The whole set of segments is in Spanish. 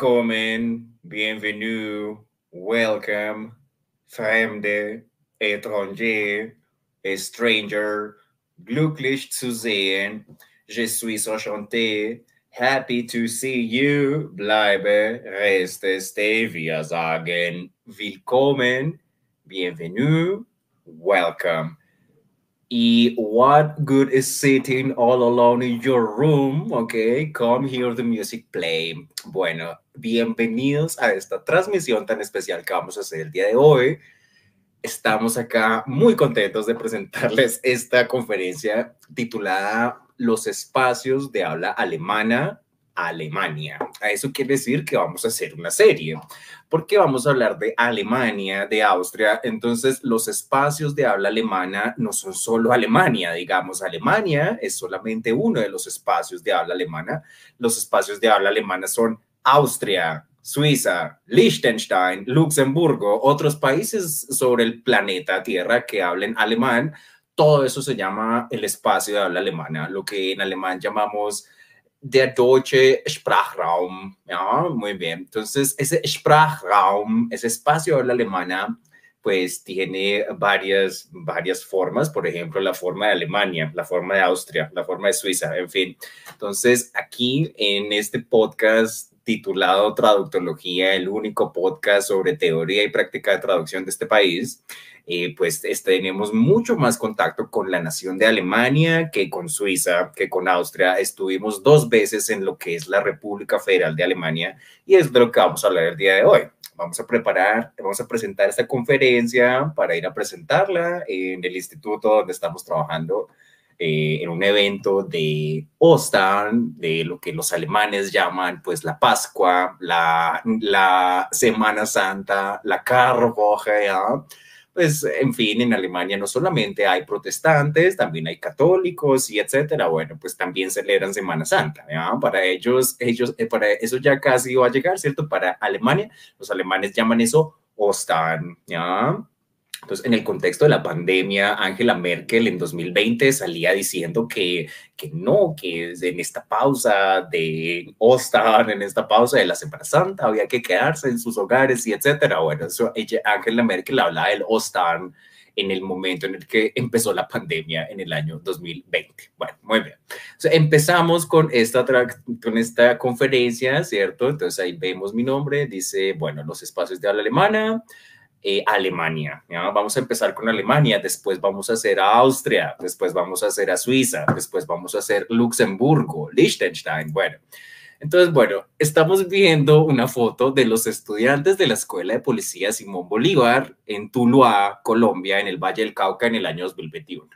Willkommen, bienvenue, welcome, Fremde, étranger, stranger, glücklich zu sehen, je suis enchanté, happy to see you, bleibe, reste, stay, wir sagen, willkommen, bienvenue, welcome. Y what good is sitting all alone in your room? Okay, come hear the music play. Bueno, bienvenidos a esta transmisión tan especial que vamos a hacer el día de hoy. Estamos acá muy contentos de presentarles esta conferencia titulada Los espacios de habla alemana Alemania. A eso quiere decir que vamos a hacer una serie, porque vamos a hablar de Alemania, de Austria. Entonces, los espacios de habla alemana no son solo Alemania, digamos, Alemania es solamente uno de los espacios de habla alemana. Los espacios de habla alemana son Austria, Suiza, Liechtenstein, Luxemburgo, otros países sobre el planeta Tierra que hablen alemán. Todo eso se llama el espacio de habla alemana, lo que en alemán llamamos der deutsche Sprachraum. Ja, muy bien. Entonces, ese Sprachraum, ese espacio de habla alemana, pues tiene varias, varias formas, por ejemplo, la forma de Alemania, la forma de Austria, la forma de Suiza, en fin. Entonces, aquí en este podcast titulado Traductología, el único podcast sobre teoría y práctica de traducción de este país, eh, pues este, tenemos mucho más contacto con la nación de Alemania que con Suiza, que con Austria. Estuvimos dos veces en lo que es la República Federal de Alemania y es de lo que vamos a hablar el día de hoy. Vamos a preparar, vamos a presentar esta conferencia para ir a presentarla en el instituto donde estamos trabajando eh, en un evento de Ostern, de lo que los alemanes llaman pues la Pascua, la, la Semana Santa, la Karwoche, pues, en fin, en Alemania no solamente hay protestantes, también hay católicos y etcétera. Bueno, pues también celebran Semana Santa. Para ellos, ellos, eh, para eso ya casi va a llegar, ¿cierto? Para Alemania, los alemanes llaman eso Ostern, ¿ya? Entonces, en el contexto de la pandemia, Angela Merkel en 2020 salía diciendo que, que no, que en esta pausa de Ostern, en esta pausa de la Semana Santa, había que quedarse en sus hogares y etcétera. Bueno, eso, ella, Angela Merkel hablaba del Ostern en el momento en el que empezó la pandemia en el año 2020. Bueno, muy bien. empezamos con esta, con esta conferencia, ¿cierto? Entonces ahí vemos mi nombre, dice, bueno, los espacios de habla alemana, eh, Alemania. Vamos a empezar con Alemania, después vamos a hacer a Austria, después vamos a hacer a Suiza, después vamos a hacer Luxemburgo, Liechtenstein. Bueno, entonces, bueno, estamos viendo una foto de los estudiantes de la Escuela de Policía Simón Bolívar en Tuluá, Colombia, en el Valle del Cauca en el año 2021.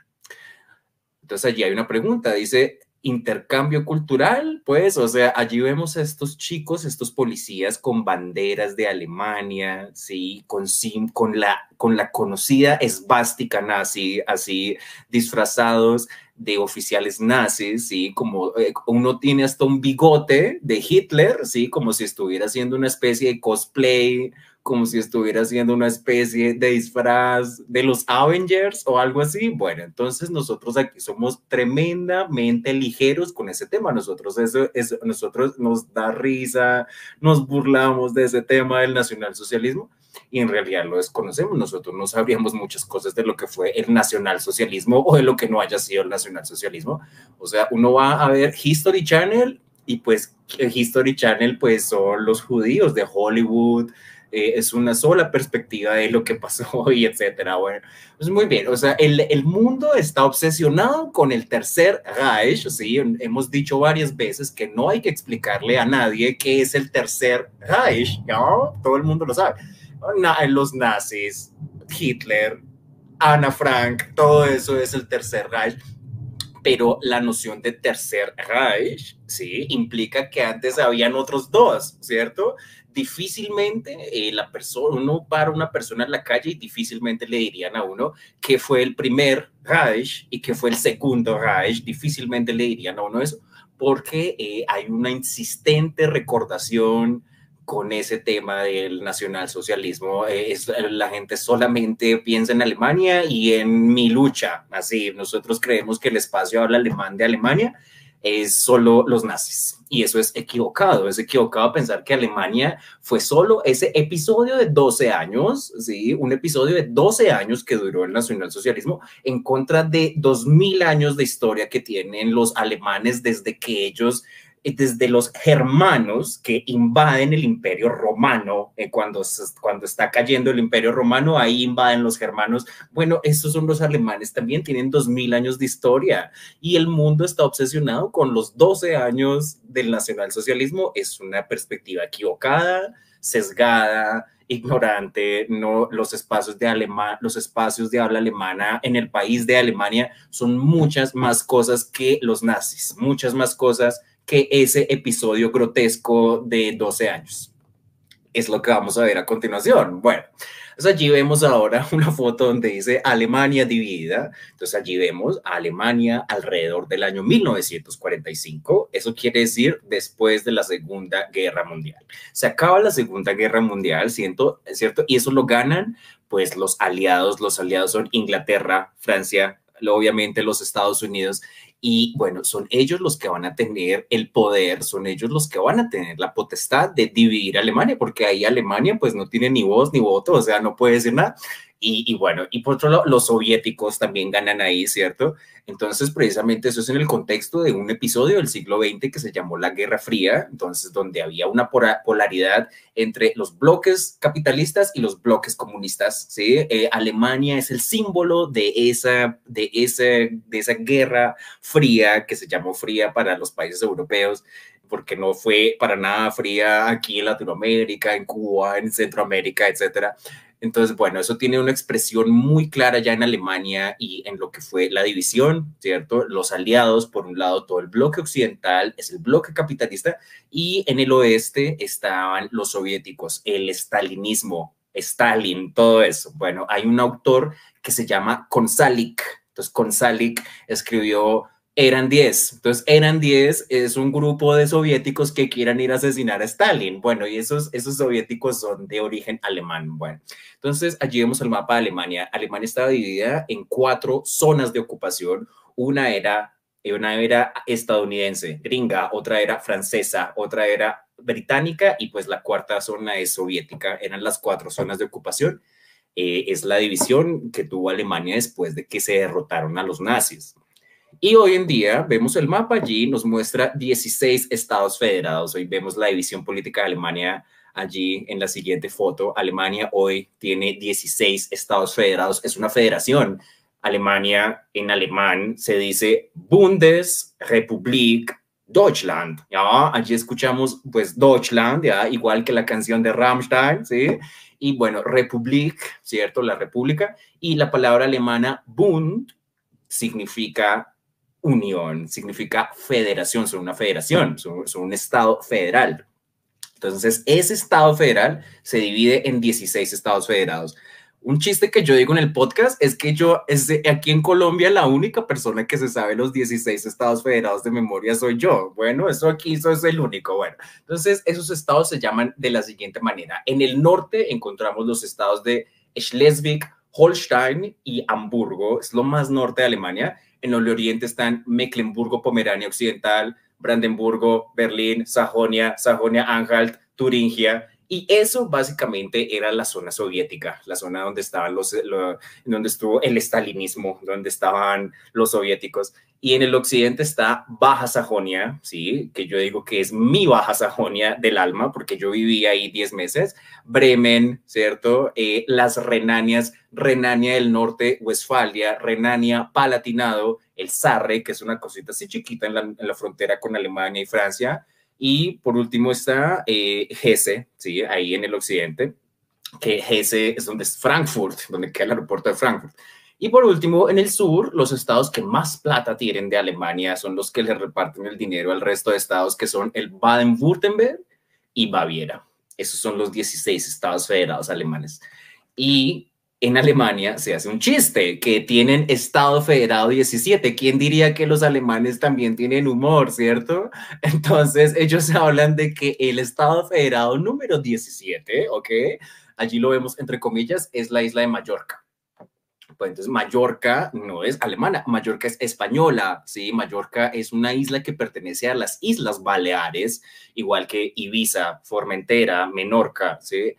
Entonces allí hay una pregunta, dice, intercambio cultural, pues, o sea, allí vemos a estos chicos, estos policías con banderas de Alemania, sí, con, con, la, con la conocida esvástica nazi, así disfrazados de oficiales nazis, sí, como eh, uno tiene hasta un bigote de Hitler, sí, como si estuviera haciendo una especie de cosplay como si estuviera haciendo una especie de disfraz de los Avengers o algo así. Bueno, entonces nosotros aquí somos tremendamente ligeros con ese tema. Nosotros eso, nosotros nos da risa, nos burlamos de ese tema del nacionalsocialismo y en realidad lo desconocemos. Nosotros no sabríamos muchas cosas de lo que fue el nacionalsocialismo o de lo que no haya sido el nacionalsocialismo. O sea, uno va a ver History Channel y pues History Channel pues son los judíos de Hollywood, eh, es una sola perspectiva de lo que pasó y etcétera. Bueno, pues muy bien, o sea, el, el mundo está obsesionado con el tercer Reich, sí, hemos dicho varias veces que no hay que explicarle a nadie qué es el tercer Reich, ¿no? Todo el mundo lo sabe. Los nazis, Hitler, Ana Frank, todo eso es el tercer Reich pero la noción de tercer Reich, ¿sí? Implica que antes habían otros dos, ¿cierto? Difícilmente eh, la persona, uno para una persona en la calle y difícilmente le dirían a uno que fue el primer Reich y que fue el segundo Reich, difícilmente le dirían a uno eso, porque eh, hay una insistente recordación con ese tema del nacionalsocialismo. Es, la gente solamente piensa en Alemania y en mi lucha, así, nosotros creemos que el espacio habla alemán de Alemania es solo los nazis. Y eso es equivocado, es equivocado pensar que Alemania fue solo ese episodio de 12 años, ¿sí? Un episodio de 12 años que duró el nacionalsocialismo en contra de 2000 años de historia que tienen los alemanes desde que ellos desde los germanos que invaden el imperio romano, eh, cuando, cuando está cayendo el imperio romano, ahí invaden los germanos. Bueno, estos son los alemanes, también tienen dos mil años de historia y el mundo está obsesionado con los 12 años del nacionalsocialismo. Es una perspectiva equivocada, sesgada, ignorante, no los espacios de alemán, los espacios de habla alemana en el país de Alemania son muchas más cosas que los nazis, muchas más cosas que ese episodio grotesco de 12 años. Es lo que vamos a ver a continuación. Bueno, allí vemos ahora una foto donde dice Alemania dividida. Entonces allí vemos a Alemania alrededor del año 1945. Eso quiere decir después de la Segunda Guerra Mundial. Se acaba la Segunda Guerra Mundial, ¿cierto? ¿cierto? Y eso lo ganan pues los aliados. Los aliados son Inglaterra, Francia, obviamente los Estados Unidos y bueno, son ellos los que van a tener el poder, son ellos los que van a tener la potestad de dividir Alemania, porque ahí Alemania pues no tiene ni voz ni voto, o sea, no puede decir nada. Y, bueno, y por otro lado, los soviéticos también ganan ahí, ¿cierto? Entonces, precisamente eso es en el contexto de un episodio del siglo XX que se llamó la Guerra Fría, entonces donde había una polaridad entre los bloques capitalistas y los bloques comunistas, ¿sí? Eh, Alemania es el símbolo de esa, de, ese, de esa Guerra Fría que se llamó fría para los países europeos porque no fue para nada fría aquí en Latinoamérica, en Cuba, en Centroamérica, etcétera. Entonces, bueno, eso tiene una expresión muy clara ya en Alemania y en lo que fue la división, ¿cierto? Los aliados, por un lado, todo el bloque occidental es el bloque capitalista y en el oeste estaban los soviéticos, el stalinismo, Stalin, todo eso. Bueno, hay un autor que se llama Konsalik. Entonces, Konsalik escribió eran 10. Entonces, eran 10 es un grupo de soviéticos que quieran ir a asesinar a Stalin. Bueno, y esos, esos soviéticos son de origen alemán. Bueno, entonces allí vemos el mapa de Alemania. Alemania estaba dividida en cuatro zonas de ocupación. Una era, una era estadounidense, gringa, otra era francesa, otra era británica y pues la cuarta zona es soviética. Eran las cuatro zonas de ocupación. Eh, es la división que tuvo Alemania después de que se derrotaron a los nazis. Y hoy en día vemos el mapa allí, nos muestra 16 estados federados. Hoy vemos la división política de Alemania allí en la siguiente foto. Alemania hoy tiene 16 estados federados, es una federación. Alemania en alemán se dice Bundesrepublik Deutschland, ¿ya? Allí escuchamos pues Deutschland, ¿ya? Igual que la canción de Rammstein, ¿sí? Y bueno, Republik, ¿cierto? La república. Y la palabra alemana Bund significa unión, significa federación, son una federación, son, un estado federal. Entonces, ese estado federal se divide en 16 estados federados. Un chiste que yo digo en el podcast es que yo, es aquí en Colombia, la única persona que se sabe los 16 estados federados de memoria soy yo. Bueno, eso aquí es el único. Bueno, entonces esos estados se llaman de la siguiente manera. En el norte encontramos los estados de Schleswig, Holstein y Hamburgo, es lo más norte de Alemania. En el oriente están Mecklenburgo, Pomerania Occidental, Brandenburgo, Berlín, Sajonia, Sajonia-Anhalt, Turingia. Y eso básicamente era la zona soviética, la zona donde estaban los, donde estuvo el estalinismo, donde estaban los soviéticos. Y en el occidente está Baja Sajonia, sí, que yo digo que es mi Baja Sajonia del alma, porque yo viví ahí 10 meses. Bremen, ¿cierto? Eh, las Renanias, Renania del Norte, Westfalia, Renania, Palatinado, el Sarre, que es una cosita así chiquita en la, en la frontera con Alemania y Francia. Y por último está eh, Hesse, ¿sí? ahí en el occidente, que Hesse es donde es Frankfurt, donde queda el aeropuerto de Frankfurt. Y por último, en el sur, los estados que más plata tienen de Alemania son los que le reparten el dinero al resto de estados, que son el Baden-Württemberg y Baviera. Esos son los 16 estados federados alemanes. Y en Alemania se hace un chiste, que tienen Estado Federado 17. ¿Quién diría que los alemanes también tienen humor, cierto? Entonces ellos hablan de que el Estado Federado número 17, ¿ok? Allí lo vemos entre comillas, es la isla de Mallorca Pues entonces Mallorca no es alemana, Mallorca es española, ¿sí? Mallorca es una isla que pertenece a las Islas Baleares, igual que Ibiza, Formentera, Menorca, ¿sí?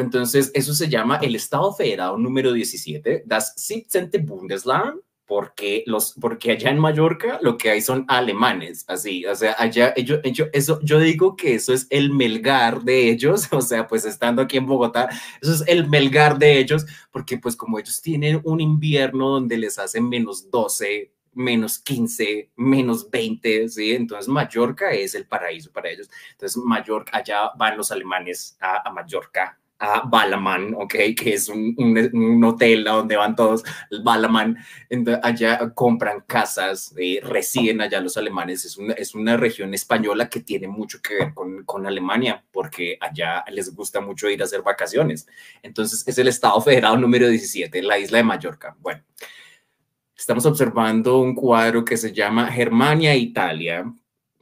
Entonces eso se llama el Estado Federado número 17, das 17. Bundesland, porque, los, porque allá en Mallorca lo que hay son alemanes, así, o sea, allá, ellos, eso, yo digo que eso es el melgar de ellos, o sea, pues estando aquí en Bogotá, eso es el melgar de ellos, porque pues como ellos tienen un invierno donde les hacen menos 12, menos 15, menos 20, ¿sí? Entonces Mallorca es el paraíso para ellos. Entonces Mallorca, allá van los alemanes a, a Mallorca a Balaman, ¿ok? Que es un, un, hotel donde van todos, Balaman, allá compran casas, eh, residen allá los alemanes, es una, es una región española que tiene mucho que ver con, con Alemania, porque allá les gusta mucho ir a hacer vacaciones. Entonces es el Estado Federado número 17, la isla de Mallorca. Bueno, estamos observando un cuadro que se llama Germania, Italia,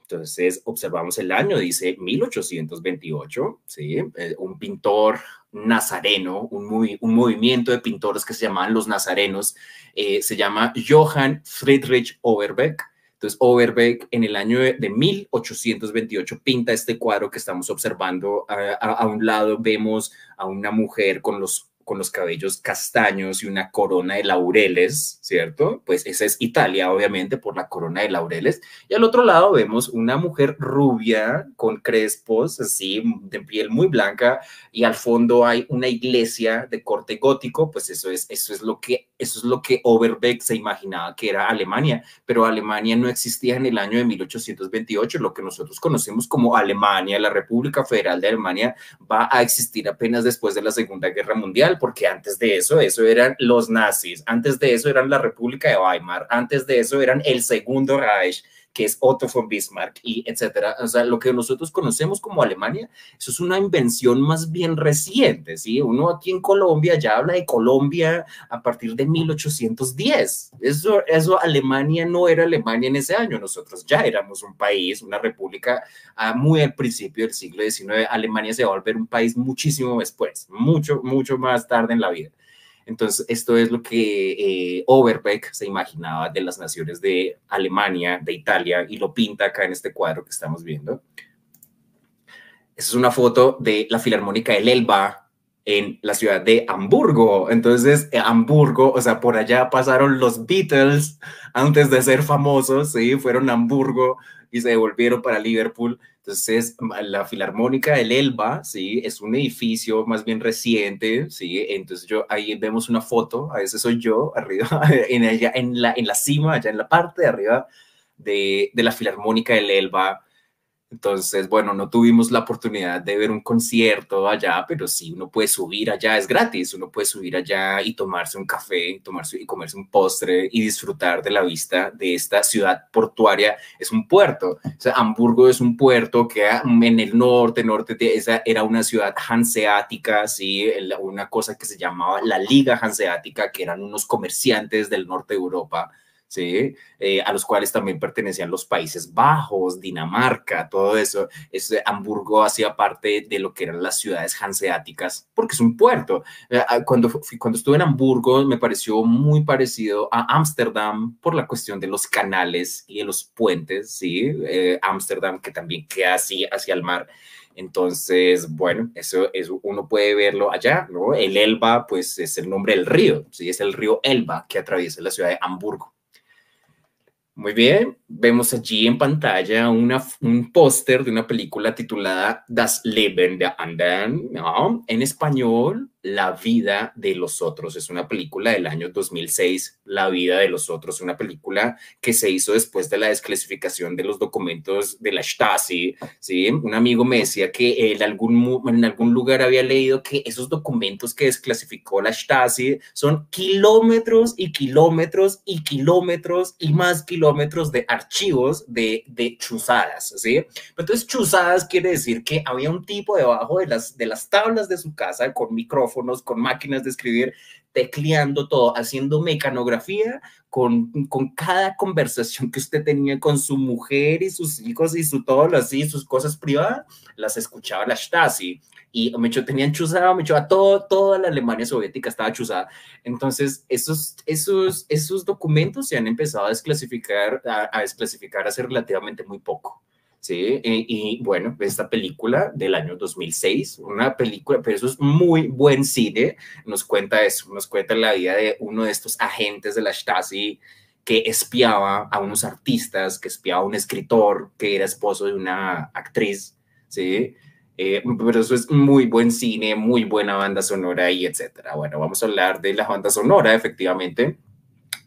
entonces, observamos el año, dice 1828, ¿sí? Eh, un pintor nazareno, un, un, movimiento de pintores que se llamaban los nazarenos, eh, se llama Johann Friedrich Overbeck. Entonces, Overbeck en el año de, 1828 pinta este cuadro que estamos observando. a, un lado vemos a una mujer con los con los cabellos castaños y una corona de laureles, ¿cierto? Pues esa es Italia, obviamente, por la corona de laureles. Y al otro lado vemos una mujer rubia con crespos, así, de piel muy blanca, y al fondo hay una iglesia de corte gótico, pues eso es, eso es lo que, eso es lo que Overbeck se imaginaba que era Alemania, pero Alemania no existía en el año de 1828, lo que nosotros conocemos como Alemania, la República Federal de Alemania, va a existir apenas después de la Segunda Guerra Mundial porque antes de eso, eso eran los nazis, antes de eso eran la República de Weimar, antes de eso eran el Segundo Reich, que es Otto von Bismarck y etcétera. O sea, lo que nosotros conocemos como Alemania, eso es una invención más bien reciente, ¿sí? Uno aquí en Colombia ya habla de Colombia a partir de 1810. Eso, eso Alemania no era Alemania en ese año, nosotros ya éramos un país, una república muy al principio del siglo XIX. Alemania se va a volver un país muchísimo después, mucho, mucho más tarde en la vida. Entonces, esto es lo que eh, Overbeck se imaginaba de las naciones de Alemania, de Italia, y lo pinta acá en este cuadro que estamos viendo. Esa es una foto de la Filarmónica del Elba en la ciudad de Hamburgo. Entonces, eh, Hamburgo, o sea, por allá pasaron los Beatles antes de ser famosos, ¿sí? Fueron a Hamburgo y se devolvieron para Liverpool. Entonces, la Filarmónica del Elba, ¿sí? Es un edificio más bien reciente, ¿sí? Entonces, yo ahí vemos una foto, a veces soy yo, arriba, en, allá, en, la, en la cima, allá en la parte de arriba de, de la Filarmónica del Elba, entonces, bueno, no tuvimos la oportunidad de ver un concierto allá, pero sí, uno puede subir allá, es gratis, uno puede subir allá y tomarse un café, tomarse y comerse un postre y disfrutar de la vista de esta ciudad portuaria. Es un puerto, o sea, Hamburgo es un puerto que en el norte, norte, de esa era una ciudad hanseática, sí, una cosa que se llamaba la Liga Hanseática, que eran unos comerciantes del norte de Europa ¿sí? Eh, a los cuales también pertenecían los Países Bajos, Dinamarca, todo eso. Ese Hamburgo hacía parte de lo que eran las ciudades hanseáticas, porque es un puerto. Eh, ah, cuando, cuando estuve en Hamburgo me pareció muy parecido a Ámsterdam por la cuestión de los canales y de los puentes, ¿sí? Eh, Ámsterdam, que también queda así hacia el mar. Entonces, bueno, eso, eso, uno puede verlo allá, ¿no? El Elba, pues es el nombre del río, ¿sí? Es el río Elba que atraviesa la ciudad de Hamburgo. Muy bien, vemos allí en pantalla un póster de una película titulada Das Leben der Anderen, ¿no? en español, La vida de los otros. Es una película del año 2006, La vida de los otros, una película que se hizo después de la desclasificación de los documentos de la Stasi. ¿sí? Un amigo me decía que él en algún lugar había leído que esos documentos que desclasificó la Stasi son kilómetros y kilómetros y kilómetros y más kilómetros de archivos de, de chuzadas, ¿sí? Entonces, chuzadas quiere decir que había un tipo debajo de las, de las tablas de su casa con micrófono con máquinas de escribir, tecleando todo, haciendo mecanografía con, con cada conversación que usted tenía con su mujer y sus hijos y su todo así, sus cosas privadas, las escuchaba la Stasi. Y me tenían chuzado, me a todo, toda la Alemania soviética estaba chuzada. Entonces, esos, esos, esos documentos se han empezado a desclasificar, a, a desclasificar hace relativamente muy poco. ¿Sí? Y, bueno, esta película del año 2006, una película, pero eso es muy buen cine, nos cuenta eso, nos cuenta la vida de uno de estos agentes de la Stasi que espiaba a unos artistas, que espiaba a un escritor que era esposo de una actriz, ¿sí? Eh, pero eso es muy buen cine, muy buena banda sonora y etcétera. Bueno, vamos a hablar de la banda sonora, efectivamente.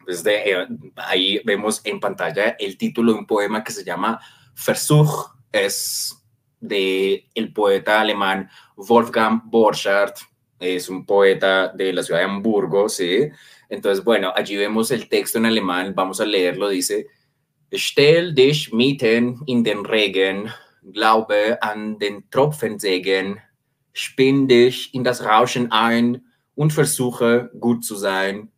Pues de, eh, ahí vemos en pantalla el título de un poema que se llama Versuch es de el poeta alemán Wolfgang Borchardt, es un poeta de la ciudad de Hamburgo, ¿sí? Entonces, bueno, allí vemos el texto en alemán, vamos a leerlo, dice, Stell dich mitten in den Regen, glaube an den Tropfensegen, spinn dich in das Rauschen ein und versuche gut zu sein.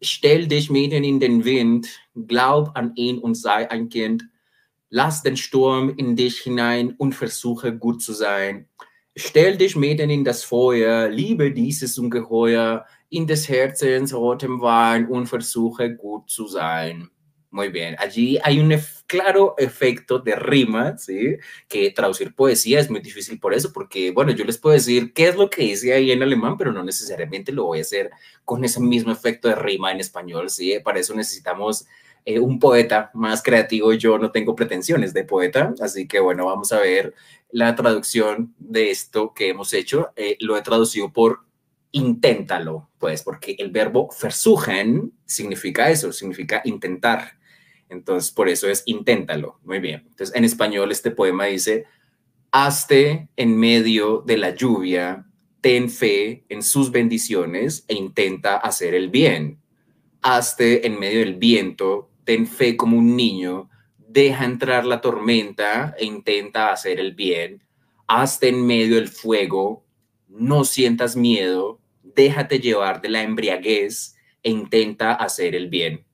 Stell dich mitten in den Wind, glaub an ihn und sei ein Kind, Lass den Sturm in dich hinein und versuche gut zu sein. Stell dich mitten in das Feuer, liebe dieses Ungeheuer, in des Herzens rotem Wein und versuche gut zu sein. Muy bien, allí hay un claro efecto de rima, ¿sí? Que traducir poesía es muy difícil por eso, porque, bueno, yo les puedo decir qué es lo que dice ahí en alemán, pero no necesariamente lo voy a hacer con ese mismo efecto de rima en español, ¿sí? Para eso necesitamos eh, un poeta más creativo yo no tengo pretensiones de poeta, así que bueno, vamos a ver la traducción de esto que hemos hecho. Eh, lo he traducido por inténtalo, pues, porque el verbo versuchen significa eso, significa intentar. Entonces, por eso es inténtalo. Muy bien. Entonces, en español, este poema dice, hazte en medio de la lluvia, ten fe en sus bendiciones e intenta hacer el bien. Hazte en medio del viento, ten fe como un niño, deja entrar la tormenta e intenta hacer el bien, hazte en medio del fuego, no sientas miedo, déjate llevar de la embriaguez e intenta hacer el bien.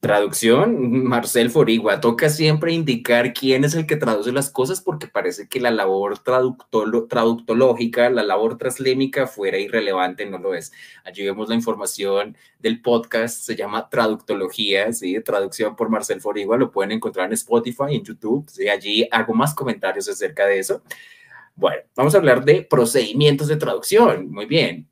Traducción, Marcel Forigua, toca siempre indicar quién es el que traduce las cosas porque parece que la labor traductológica, la labor traslémica fuera irrelevante, no lo es. Allí vemos la información del podcast, se llama Traductología, ¿sí? traducción por Marcel Forigua, lo pueden encontrar en Spotify, en YouTube, ¿sí? allí hago más comentarios acerca de eso. Bueno, vamos a hablar de procedimientos de traducción, muy bien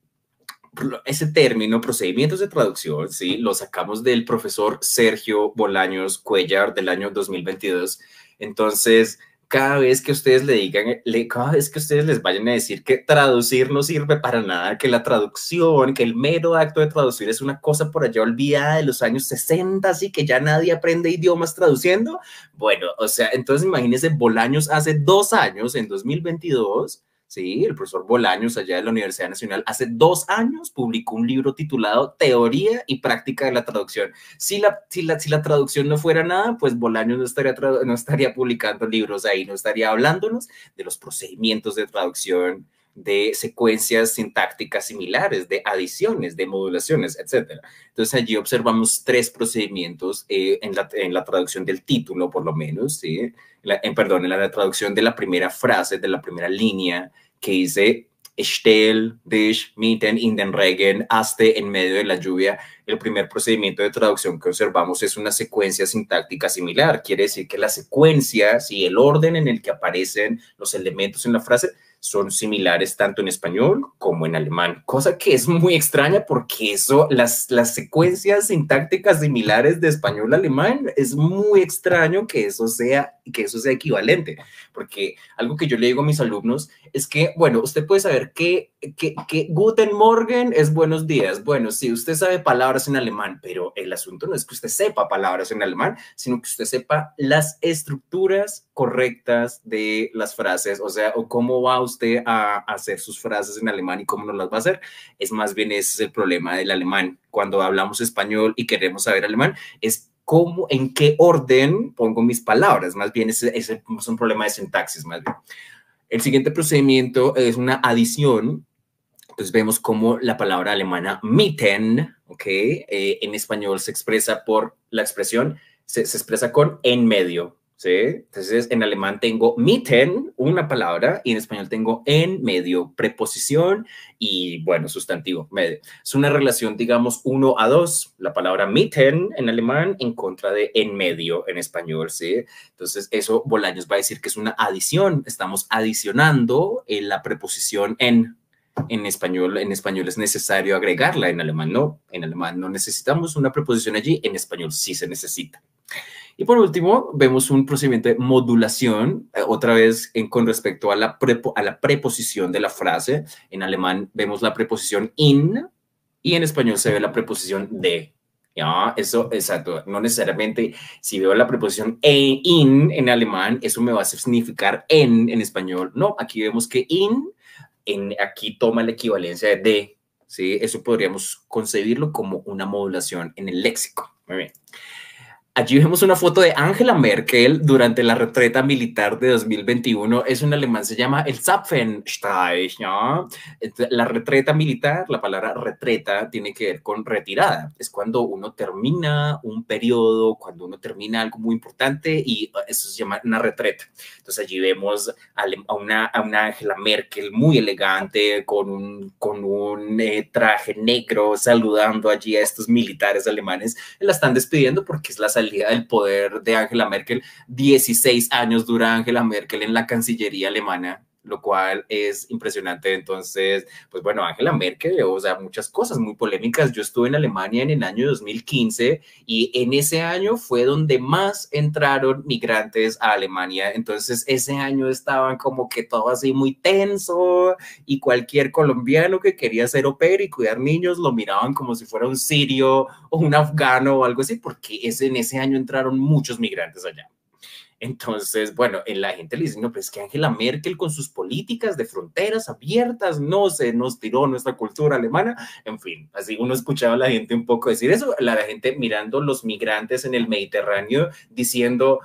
ese término, procedimientos de traducción, ¿sí? Lo sacamos del profesor Sergio Bolaños Cuellar del año 2022. Entonces, cada vez que ustedes le digan, cada vez que ustedes les vayan a decir que traducir no sirve para nada, que la traducción, que el mero acto de traducir es una cosa por allá olvidada de los años 60, así que ya nadie aprende idiomas traduciendo. Bueno, o sea, entonces imagínense, Bolaños hace dos años, en 2022, ¿sí? El profesor Bolaños, allá de la Universidad Nacional, hace dos años publicó un libro titulado Teoría y Práctica de la Traducción. Si la, si la, si la traducción no fuera nada, pues Bolaños no estaría, no estaría publicando libros ahí, no estaría hablándonos de los procedimientos de traducción, de secuencias sintácticas similares, de adiciones, de modulaciones, etc. Entonces allí observamos tres procedimientos eh, en, la, en, la, traducción del título, por lo menos, ¿sí? En, perdón, en la traducción de la primera frase, de la primera línea, que dice, stell dich mitten in den Regen, hazte en medio de la lluvia. El primer procedimiento de traducción que observamos es una secuencia sintáctica similar. Quiere decir que la secuencia, y el orden en el que aparecen los elementos en la frase, son similares tanto en español como en alemán, cosa que es muy extraña porque eso, las, las secuencias sintácticas similares de español a alemán, es muy extraño que eso sea, que eso sea equivalente, porque algo que yo le digo a mis alumnos es que, bueno, usted puede saber que, que, que Guten Morgen es buenos días. Bueno, sí, usted sabe palabras en alemán, pero el asunto no es que usted sepa palabras en alemán, sino que usted sepa las estructuras correctas de las frases, o sea, o cómo va usted a hacer sus frases en alemán y cómo no las va a hacer. Es más bien ese es el problema del alemán. Cuando hablamos español y queremos saber alemán, es cómo, en qué orden pongo mis palabras. Más bien, ese, ese es un problema de sintaxis, más bien. El siguiente procedimiento es una adición Entonces vemos cómo la palabra alemana mitten, ¿ok? Eh, en español se expresa por la expresión, se, se expresa con en medio, ¿sí? Entonces, en alemán tengo mitten, una palabra, y en español tengo en medio, preposición y, bueno, sustantivo, medio. Es una relación, digamos, uno a dos, la palabra mitten en alemán en contra de en medio en español, ¿sí? Entonces, eso Bolaños va a decir que es una adición, estamos adicionando en la preposición en en español, en español es necesario agregarla, en alemán no, en alemán no necesitamos una preposición allí, en español sí se necesita. Y por último, vemos un procedimiento de modulación, eh, otra vez en, con respecto a la, a la preposición de la frase. En alemán vemos la preposición in y en español se ve la preposición de. ¿Ya? Eso, exacto. No necesariamente si veo la preposición e, in en alemán, eso me va a significar en en español. No, aquí vemos que in en, aquí toma la equivalencia de de. ¿sí? Eso podríamos concebirlo como una modulación en el léxico. Muy bien. Allí vemos una foto de Angela Merkel durante la retreta militar de 2021. Es un alemán, se llama el Zapfenstreich. ¿no? La retreta militar, la palabra retreta tiene que ver con retirada. Es cuando uno termina un periodo, cuando uno termina algo muy importante y uh, eso se llama una retreta. Entonces allí vemos a una, a una Angela Merkel muy elegante con un, con un eh, traje negro saludando allí a estos militares alemanes. La están despidiendo porque es la salida del poder de Angela Merkel. 16 años dura Angela Merkel en la Cancillería alemana lo cual es impresionante. Entonces, pues bueno, Angela Merkel, o sea, muchas cosas muy polémicas. Yo estuve en Alemania en el año 2015 y en ese año fue donde más entraron migrantes a Alemania. Entonces, ese año estaban como que todo así muy tenso y cualquier colombiano que quería ser au y cuidar niños lo miraban como si fuera un sirio o un afgano o algo así, porque ese, en ese año entraron muchos migrantes allá. Entonces, bueno, en la gente le dice, no, pues que Angela Merkel con sus políticas de fronteras abiertas no se nos tiró nuestra cultura alemana. En fin, así uno escuchaba a la gente un poco decir eso, la, gente mirando los migrantes en el Mediterráneo diciendo,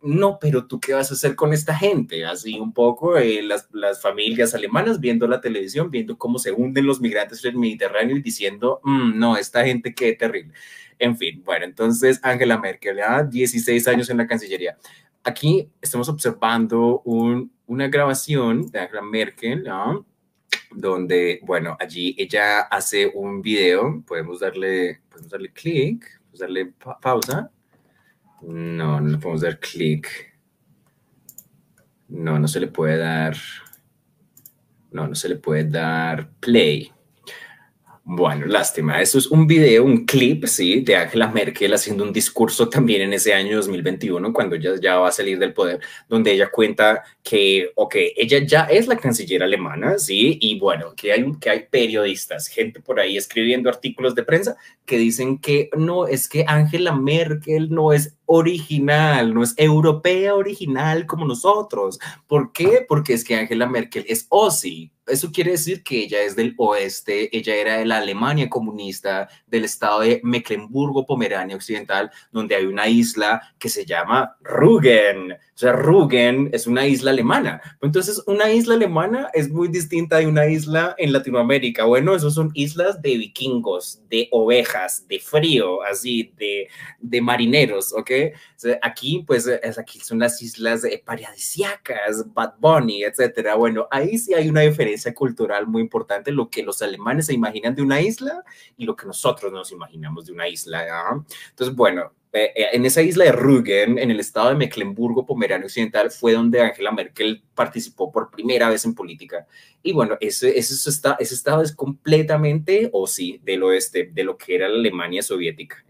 no, pero tú qué vas a hacer con esta gente? Así un poco eh, las, las, familias alemanas viendo la televisión, viendo cómo se hunden los migrantes en el Mediterráneo y diciendo, mm, no, esta gente qué terrible. En fin, bueno, entonces Angela Merkel, ¿ya? 16 años en la Cancillería aquí estamos observando una grabación de Angela Merkel, donde, bueno, allí ella hace un video, podemos darle, podemos darle clic, podemos darle pausa. No, no podemos dar clic. No, no se le puede dar, no, no se le puede dar play. Bueno, lástima. Eso es un video, un clip, sí, de Angela Merkel haciendo un discurso también en ese año 2021, cuando ella ya va a salir del poder, donde ella cuenta que, ok, ella ya es la canciller alemana, sí, y bueno, que hay, que hay periodistas, gente por ahí escribiendo artículos de prensa que dicen que no, es que Angela Merkel no es original, no es europea original como nosotros. ¿Por qué? Porque es que Angela Merkel es OSI, eso quiere decir que ella es del oeste, ella era de la Alemania comunista, del estado de Mecklenburgo-Pomerania Occidental, donde hay una isla que se llama Rügen. O sea, Rügen es una isla alemana. Entonces, una isla alemana es muy distinta de una isla en Latinoamérica. Bueno, esos son islas de vikingos, de ovejas, de frío, así, de, de marineros, ¿ok? aquí, pues, es, aquí son las islas paradisiacas, Bad Bunny, etcétera. Bueno, ahí sí hay una diferencia cultural muy importante, lo que los alemanes se imaginan de una isla y lo que nosotros nos imaginamos de una isla. Entonces, bueno, eh, eh, en esa isla de Rügen, en el estado de Mecklenburgo, Pomerania Occidental, fue donde Angela Merkel participó por primera vez en política. Y bueno, ese, ese, está, ese estado es completamente, o sí, del oeste, de lo que era la Alemania soviética.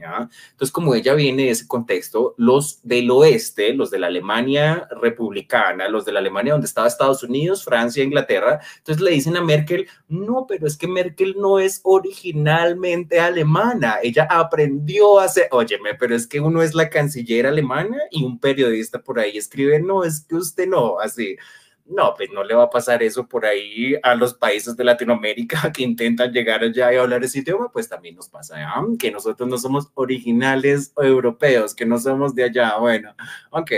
Entonces, como ella viene de ese contexto, los del oeste, los de la Alemania republicana, los de la Alemania donde estaba Estados Unidos, Francia, Inglaterra, entonces le dicen a Merkel, no, pero es que Merkel no es originalmente alemana, ella aprendió a ser, óyeme, pero es que uno es la canciller alemana y un periodista por ahí escribe, no, es que usted no, así. No, pues no le va a pasar eso por ahí a los países de Latinoamérica que intentan llegar allá y hablar ese idioma, pues también nos pasa, ¿eh? que nosotros no somos originales europeos, que no somos de allá. Bueno, ok.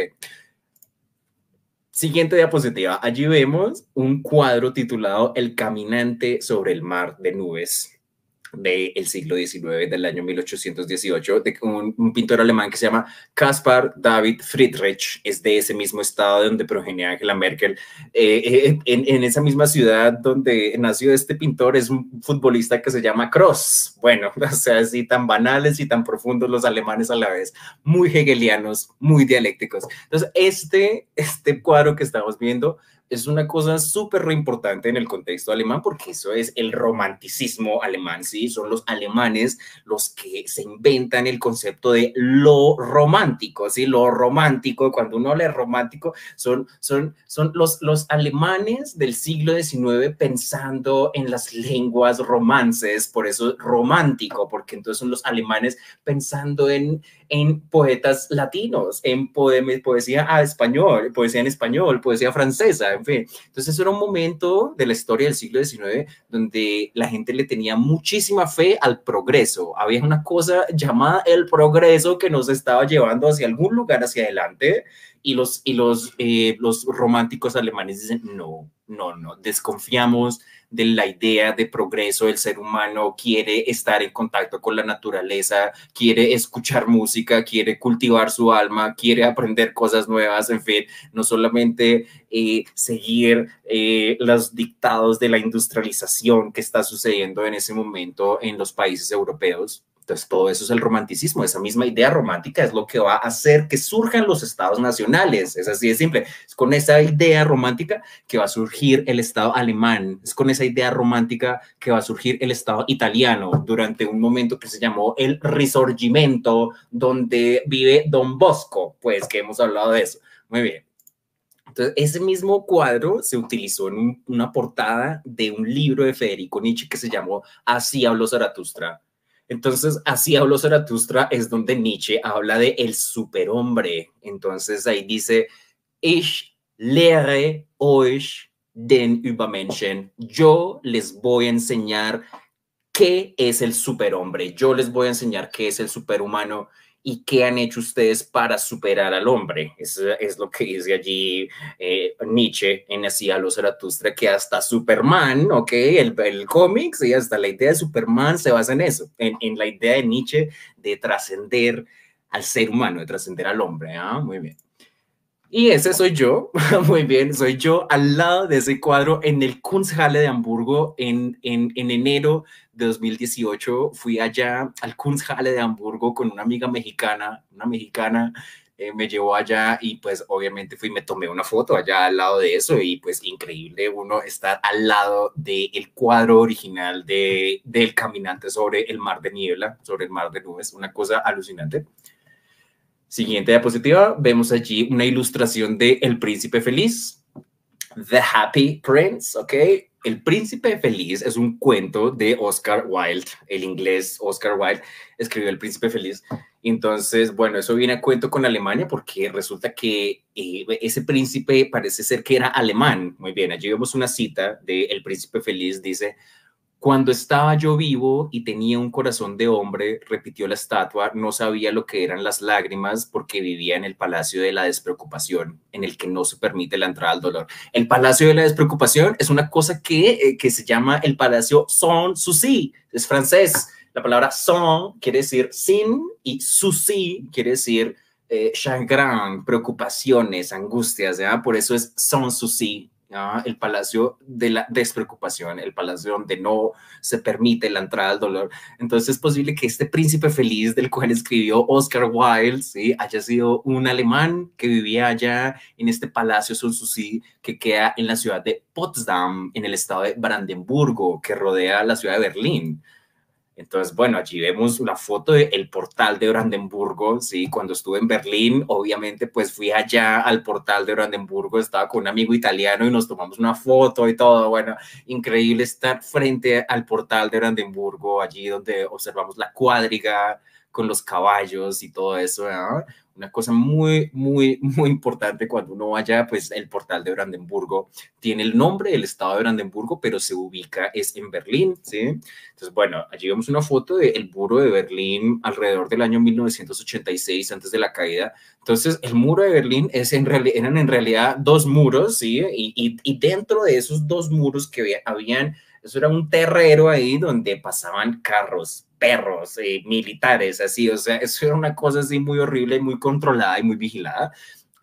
Siguiente diapositiva. Allí vemos un cuadro titulado El caminante sobre el mar de nubes del siglo XIX, del año 1818, de un, pintor alemán que se llama Caspar David Friedrich, es de ese mismo estado donde progenía Angela Merkel. Eh, eh, en, en, esa misma ciudad donde nació este pintor es un futbolista que se llama Cross. Bueno, o sea, así tan banales y tan profundos los alemanes a la vez, muy hegelianos, muy dialécticos. Entonces, este, este cuadro que estamos viendo es una cosa súper importante en el contexto alemán porque eso es el romanticismo alemán, ¿sí? Son los alemanes los que se inventan el concepto de lo romántico, ¿sí? Lo romántico, cuando uno habla de romántico, son, son, son los, los alemanes del siglo XIX pensando en las lenguas romances, por eso romántico, porque entonces son los alemanes pensando en, en poetas latinos, en poesía a español, poesía en español, poesía francesa, en fin. Entonces era un momento de la historia del siglo XIX donde la gente le tenía muchísima fe al progreso. Había una cosa llamada el progreso que nos estaba llevando hacia algún lugar hacia adelante y los, y los, eh, los románticos alemanes dicen, no, no, no, desconfiamos de la idea de progreso, el ser humano quiere estar en contacto con la naturaleza, quiere escuchar música, quiere cultivar su alma, quiere aprender cosas nuevas, en fin, no solamente eh, seguir eh, los dictados de la industrialización que está sucediendo en ese momento en los países europeos, entonces, todo eso es el romanticismo, esa misma idea romántica es lo que va a hacer que surjan los estados nacionales, es así de simple. Es con esa idea romántica que va a surgir el estado alemán, es con esa idea romántica que va a surgir el estado italiano durante un momento que se llamó el Risorgimento, donde vive Don Bosco, pues que hemos hablado de eso. Muy bien. Entonces, ese mismo cuadro se utilizó en una portada de un libro de Federico Nietzsche que se llamó Así habló Zaratustra entonces, así habló Zaratustra, es donde Nietzsche habla de el superhombre. Entonces, ahí dice, ich lehre euch den Übermenschen. Yo les voy a enseñar qué es el superhombre. Yo les voy a enseñar qué es el superhumano y qué han hecho ustedes para superar al hombre. Eso es lo que dice allí eh, Nietzsche en Así a los Zaratustra, que hasta Superman, ¿ok? El, el cómic, y hasta la idea de Superman se basa en eso, en, en la idea de Nietzsche de trascender al ser humano, de trascender al hombre. ¿ah? Muy bien. Y ese soy yo, muy bien, soy yo al lado de ese cuadro en el Kunsthalle de Hamburgo en, en, en enero de 2018 fui allá al Kunsthalle de Hamburgo con una amiga mexicana, una mexicana eh, me llevó allá y pues obviamente fui, me tomé una foto allá al lado de eso y pues increíble uno estar al lado del cuadro original de, del caminante sobre el mar de niebla, sobre el mar de nubes, una cosa alucinante. Siguiente diapositiva, vemos allí una ilustración de El Príncipe Feliz, The Happy Prince, ¿ok? El Príncipe Feliz es un cuento de Oscar Wilde, el inglés Oscar Wilde escribió El Príncipe Feliz. Entonces, bueno, eso viene a cuento con Alemania porque resulta que eh, ese príncipe parece ser que era alemán. Muy bien, allí vemos una cita de El Príncipe Feliz, dice, cuando estaba yo vivo y tenía un corazón de hombre, repitió la estatua, no sabía lo que eran las lágrimas porque vivía en el palacio de la despreocupación, en el que no se permite la entrada al dolor. El palacio de la despreocupación es una cosa que, eh, que se llama el palacio Sans Souci, es francés. La palabra sans quiere decir sin y souci quiere decir eh, chagrin, preocupaciones, angustias, ¿ya? Por eso es sans souci, el palacio de la despreocupación, el palacio donde no se permite la entrada al dolor. Entonces es posible que este príncipe feliz del cual escribió Oscar Wilde, ¿sí? haya sido un alemán que vivía allá en este palacio Sanssouci que queda en la ciudad de Potsdam, en el estado de Brandenburgo, que rodea la ciudad de Berlín. Entonces, bueno, allí vemos la foto del portal de Brandenburgo, ¿sí? Cuando estuve en Berlín, obviamente, pues fui allá al portal de Brandenburgo, estaba con un amigo italiano y nos tomamos una foto y todo. Bueno, increíble estar frente al portal de Brandenburgo, allí donde observamos la cuadriga con los caballos y todo eso, una cosa muy, muy, muy importante cuando uno vaya, pues el portal de Brandenburgo tiene el nombre del estado de Brandenburgo, pero se ubica es en Berlín, ¿sí? Entonces, bueno, allí vemos una foto del muro de Berlín alrededor del año 1986, antes de la caída. Entonces, el muro de Berlín es en eran en realidad dos muros, ¿sí? Y, y, y dentro de esos dos muros que habían eso era un terrero ahí donde pasaban carros, perros, eh, militares, así, o sea, eso era una cosa así muy horrible, muy controlada y muy vigilada.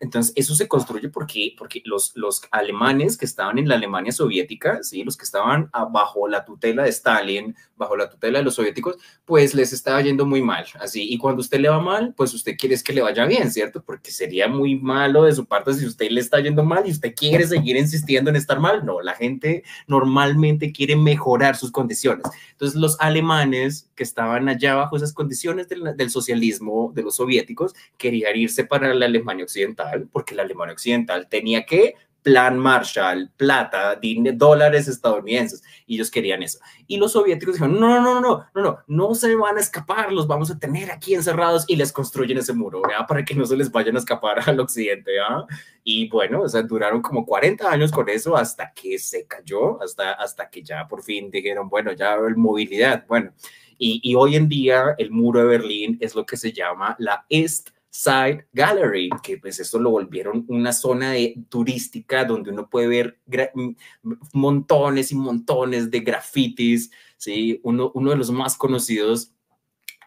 Entonces, eso se construye porque, porque los, los alemanes que estaban en la Alemania soviética, ¿sí? los que estaban bajo la tutela de Stalin, bajo la tutela de los soviéticos, pues les estaba yendo muy mal. Así, y cuando usted le va mal, pues usted quiere que le vaya bien, ¿cierto? Porque sería muy malo de su parte si usted le está yendo mal y usted quiere seguir insistiendo en estar mal. No, la gente normalmente quiere mejorar sus condiciones. Entonces, los alemanes que estaban allá bajo esas condiciones del, del socialismo de los soviéticos querían irse para la Alemania occidental porque la Alemania Occidental tenía que plan Marshall, plata, dólares estadounidenses, y ellos querían eso. Y los soviéticos dijeron, no, no, no, no, no, no, no se van a escapar, los vamos a tener aquí encerrados y les construyen ese muro, ¿ya? para que no se les vayan a escapar al occidente. ¿ya? Y bueno, o sea, duraron como 40 años con eso hasta que se cayó, hasta, hasta que ya por fin dijeron, bueno, ya movilidad, bueno. Y, y hoy en día el muro de Berlín es lo que se llama la East Side Gallery, que pues esto lo volvieron una zona de, turística donde uno puede ver montones y montones de grafitis, ¿sí? Uno, uno de los más conocidos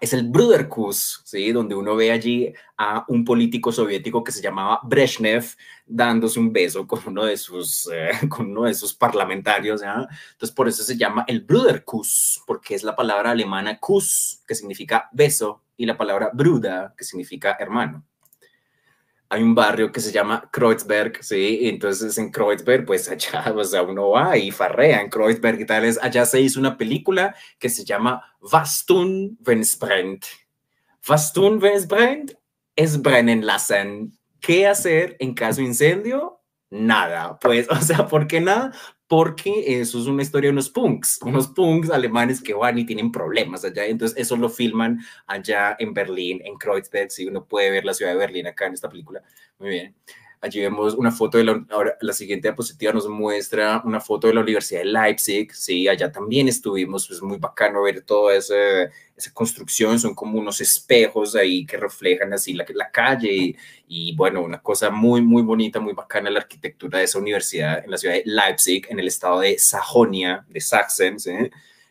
es el Bruderkuss, ¿sí? donde uno ve allí a un político soviético que se llamaba Brezhnev dándose un beso con uno de sus, eh, con uno de sus parlamentarios. Entonces, por eso se llama el Bruderkuss, porque es la palabra alemana Kuss, que significa beso, y la palabra Bruda, que significa hermano. Hay un barrio que se llama Kreuzberg, ¿sí? Entonces en Kreuzberg, pues allá, o sea, uno va y farrea en Kreuzberg y tal. Es, allá se hizo una película que se llama Was tun, wenn es brennt. Was wenn es brennt? Es brennen lassen. ¿Qué hacer en caso de incendio? Nada. Pues, o sea, ¿por qué nada? Porque eso es una historia de unos punks, unos punks alemanes que van y tienen problemas allá. Entonces, eso lo filman allá en Berlín, en Kreuzberg. Si uno puede ver la ciudad de Berlín acá en esta película. Muy bien. Allí vemos una foto de la, ahora la siguiente diapositiva nos muestra una foto de la Universidad de Leipzig, sí, allá también estuvimos, pues muy bacano ver toda esa, esa construcción, son como unos espejos ahí que reflejan así la, la calle y, y, bueno, una cosa muy, muy bonita, muy bacana la arquitectura de esa universidad en la ciudad de Leipzig, en el estado de Sajonia, de Sachsen, ¿sí?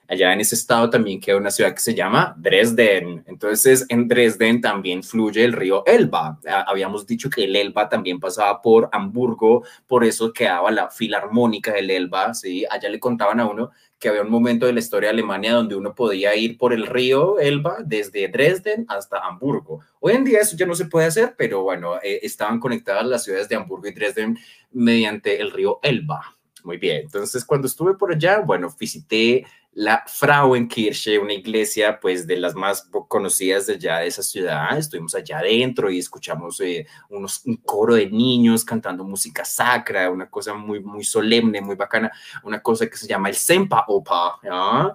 Allá en ese estado también queda una ciudad que se llama Dresden. Entonces, en Dresden también fluye el río Elba. Ah, habíamos dicho que el Elba también pasaba por Hamburgo, por eso quedaba la filarmónica del Elba. ¿sí? Allá le contaban a uno que había un momento de la historia de Alemania donde uno podía ir por el río Elba desde Dresden hasta Hamburgo. Hoy en día eso ya no se puede hacer, pero bueno, eh, estaban conectadas las ciudades de Hamburgo y Dresden mediante el río Elba. Muy bien, entonces cuando estuve por allá, bueno, visité la Frauenkirche, una iglesia pues de las más conocidas de allá de esa ciudad. Estuvimos allá adentro y escuchamos eh, unos, un coro de niños cantando música sacra, una cosa muy, muy solemne, muy bacana, una cosa que se llama el Sempa Opa, la,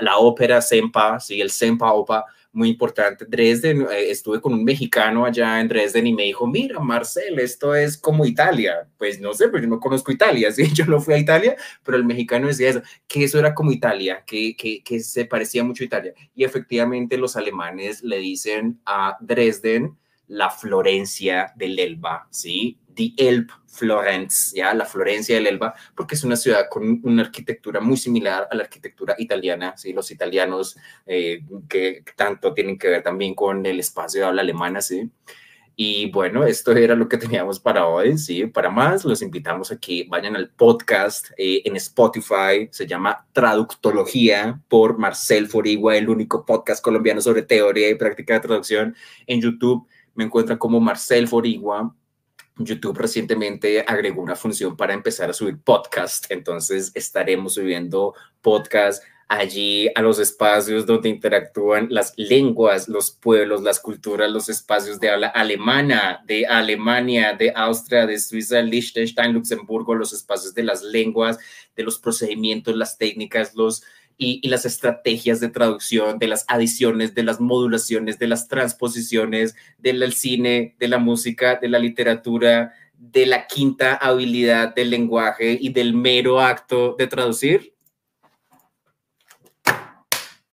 la, ópera Sempa, sí, el Sempa Opa muy importante. Dresden, eh, estuve con un mexicano allá en Dresden y me dijo, mira, Marcel, esto es como Italia. Pues no sé, pero yo no conozco Italia, ¿sí? Yo no fui a Italia, pero el mexicano decía eso, que eso era como Italia, que, que, que se parecía mucho a Italia. Y efectivamente los alemanes le dicen a Dresden la Florencia del Elba, ¿sí? The Elb Florence, ya la Florencia del Elba, porque es una ciudad con una arquitectura muy similar a la arquitectura italiana, ¿sí? los italianos eh, que tanto tienen que ver también con el espacio de habla alemana, ¿sí? Y bueno, esto era lo que teníamos para hoy, ¿sí? Para más, los invitamos a que vayan al podcast eh, en Spotify, se llama Traductología por Marcel Forigua, el único podcast colombiano sobre teoría y práctica de traducción. En YouTube me encuentran como Marcel Forigua YouTube recientemente agregó una función para empezar a subir podcast, entonces estaremos subiendo podcast allí a los espacios donde interactúan las lenguas, los pueblos, las culturas, los espacios de habla alemana, de Alemania, de Austria, de Suiza, Liechtenstein, Luxemburgo, los espacios de las lenguas, de los procedimientos, las técnicas, los y, las estrategias de traducción, de las adiciones, de las modulaciones, de las transposiciones, del cine, de la música, de la literatura, de la quinta habilidad del lenguaje y del mero acto de traducir?